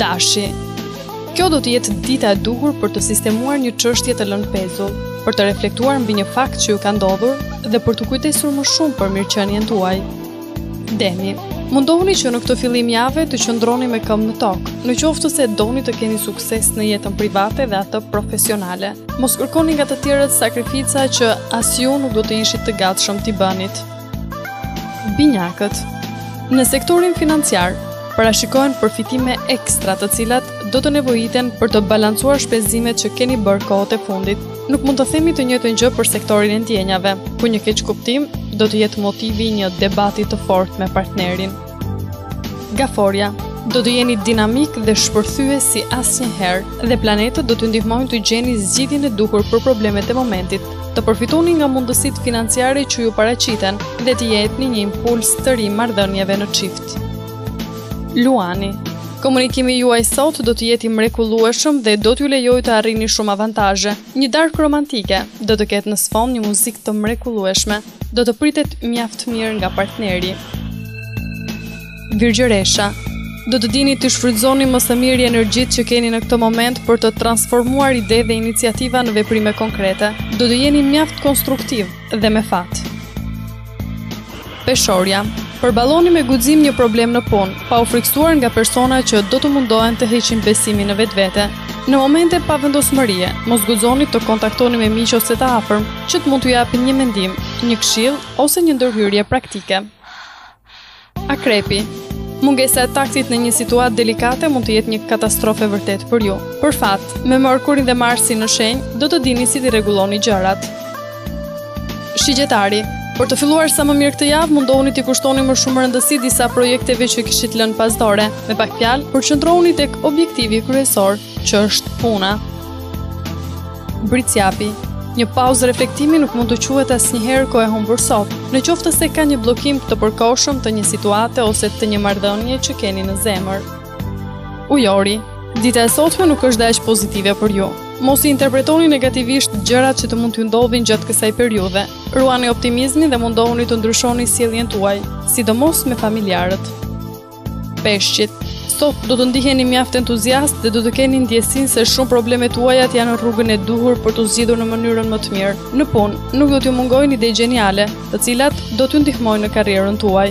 Dashi. Kjo do të jetë dita e duhur për të sistemuar një çështje të lënë pezull, për të reflektuar mbi një fakt që ju ka ndodhur dhe për t'u kujdesur më shumë për mirëqenien tuaj. Demi. Mundohuni që në këtë fillim jave të qëndroni me këmbë në tokë, në qoftë se doni të keni sukses në jetën private dhe atë profesionale. Mos kërkoni nga të tjerët sakrifica që as ju nuk do të ishit të gatshëm t'i bënit. Binjakët. Në sektorin financiar, parashikohen përfitime ekstra të cilat do të nevojiten për të balancuar shpenzimet që keni bërë kohët e fundit. Nuk mund të themi të njëjtën gjë për sektorin e ndjenjave, ku një keqkuptim do të jetë motivi i një debati të fortë me partnerin. Gaforja, do të jeni dinamik dhe shpërthyes si asnjëherë dhe planetët do t'ju ndihmojnë të gjeni zgjidhjen e duhur për problemet e momentit. Të përfitoni nga mundësitë financiare që ju paraqiten dhe të jepni një impuls të ri marrëdhënieve në çift. Luani Komunikimi juaj sot do të jetë i mrekullueshëm dhe do t'ju lejojë të arrini shumë avantazhe. Një darkë romantike do të ketë në sfond një muzikë të mrekullueshme. Do të pritet mjaft mirë nga partneri. Virgjëresha Do të dini të shfrytëzoni më së miri energjitë që keni në këtë moment për të transformuar ide dhe iniciativa në veprime konkrete. Do të jeni mjaft konstruktiv dhe me fat. Peshorja, përballoni me guxim një problem në punë, pa u frikësuar nga persona që do të mundohen të heqin besimin në vetvete. Në momente pavendosmërie, mos guxoni të kontaktoni me miq ose të afërm që të mund t'ju japin një mendim, një këshillë ose një ndërhyrje praktike. Akrepi Mungesa e taktit në një situatë delikate mund të jetë një katastrofë e vërtetë për ju. Për fat, me Merkurin dhe Marsin në shenjë, do të dini si t'i rregulloni gjërat. Shigjetari, Për të filluar sa më mirë këtë javë, mundohuni t'i kushtoni më shumë rëndësi disa projekteve që kishit lënë pas dore. Me pak fjalë, përqendrohuni tek objektivi kryesor. që është puna. Bricjapi, Një pauzë reflektimi nuk mund të quhet asnjëherë kohë e humbur sot. Në qoftë se ka një bllokim të përkohshëm të një situate ose të një marrëdhënie që keni në zemër. Ujori, dita e sotme nuk është dhe aq pozitive për ju. Mos i interpretoni negativisht gjërat që të mund t'ju ndodhin gjatë kësaj periudhe. Ruani optimizmin dhe mundohuni të ndryshoni sjelljen tuaj, sidomos me familjarët. Peshqit Sot do të ndiheni mjaft entuziast dhe do të keni ndjesinë se shumë probleme tuajat janë në rrugën e duhur për t'u zgjidhur në mënyrën më të mirë. Në punë, nuk do t'ju mungojnë ide gjeniale, të cilat do t'ju ndihmojnë në karrierën tuaj.